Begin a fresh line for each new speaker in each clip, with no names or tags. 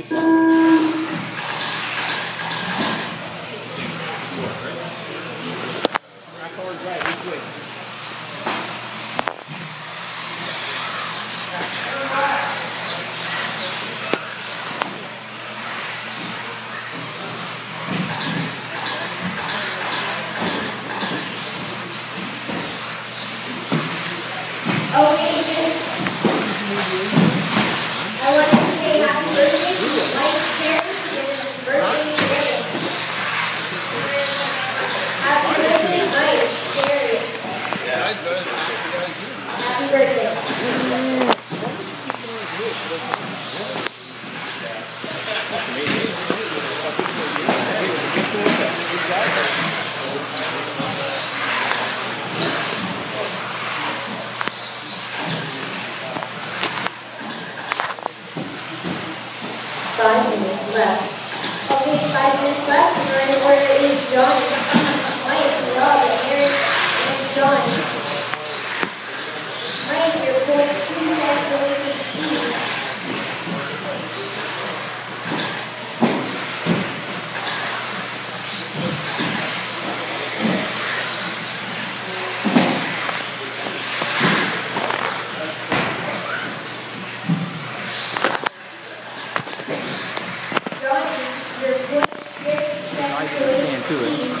Listen. to it.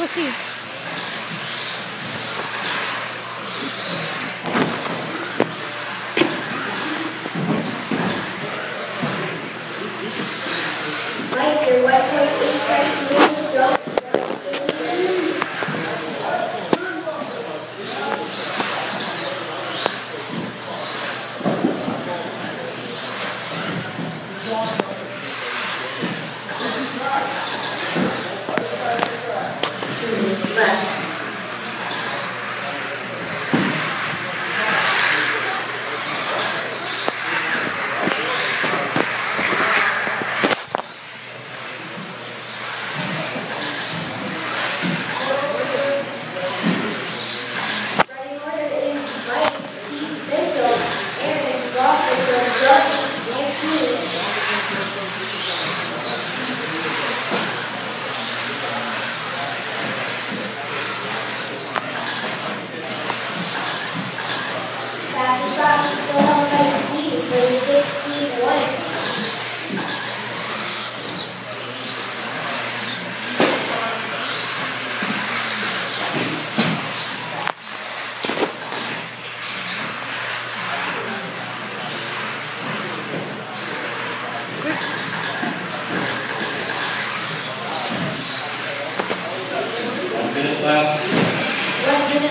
vocês. Left. What left is